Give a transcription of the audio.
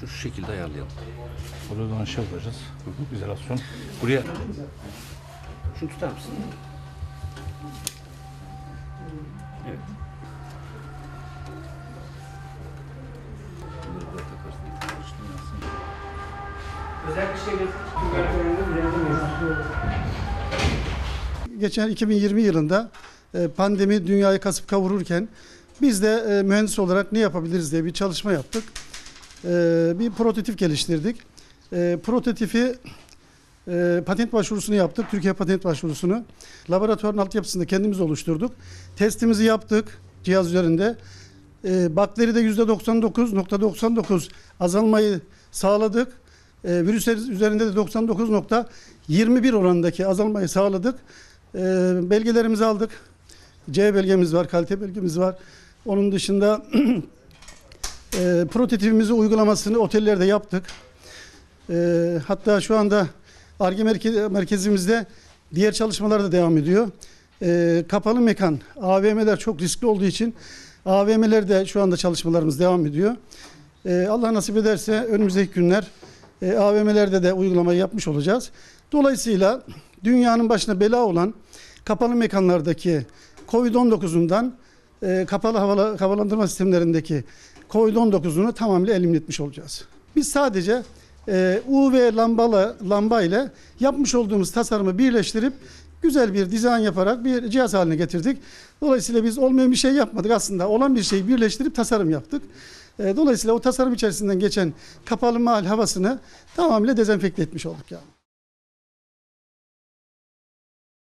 Şu, şu şekilde ayarlayalım. Buradan aşağı vuracağız. İzolasyon. Buraya Şunu tutar mısın? Evet. Bir şey geçen 2020 yılında pandemi dünyayı kasıp kavururken biz de e, mühendis olarak ne yapabiliriz diye bir çalışma yaptık. E, Bir prototip geliştirdik. E, Prototipi e, patent başvurusunu yaptık. Türkiye patent başvurusunu. Laboratuvarın altyapısını kendimiz oluşturduk. Testimizi yaptık cihaz üzerinde. E, Bakteride %99.99 azalmayı sağladık. E, virüs üzerinde de 99.21 oranındaki azalmayı sağladık. E, belgelerimizi aldık. C belgemiz var, kalite belgemiz var. Onun dışında e, prototipimizi uygulamasını otellerde yaptık. E, hatta şu anda ARGE merke- merkezimizde diğer çalışmalar da devam ediyor. E, kapalı mekan, AVM'ler çok riskli olduğu için AVM'lerde şu anda çalışmalarımız devam ediyor. E, Allah nasip ederse önümüzdeki günler e, AVM'lerde de uygulamayı yapmış olacağız. Dolayısıyla dünyanın başına bela olan kapalı mekanlardaki COVID-19'undan e, kapalı havala, havalandırma sistemlerindeki COVID-19'unu tamamıyla elimine etmiş olacağız. Biz sadece e, UV lambalı, lamba ile yapmış olduğumuz tasarımı birleştirip güzel bir dizayn yaparak bir cihaz haline getirdik. Dolayısıyla biz olmayan bir şey yapmadık aslında. Olan bir şeyi birleştirip tasarım yaptık. E, dolayısıyla o tasarım içerisinden geçen kapalı mahal havasını tamamıyla dezenfekte etmiş olduk yani.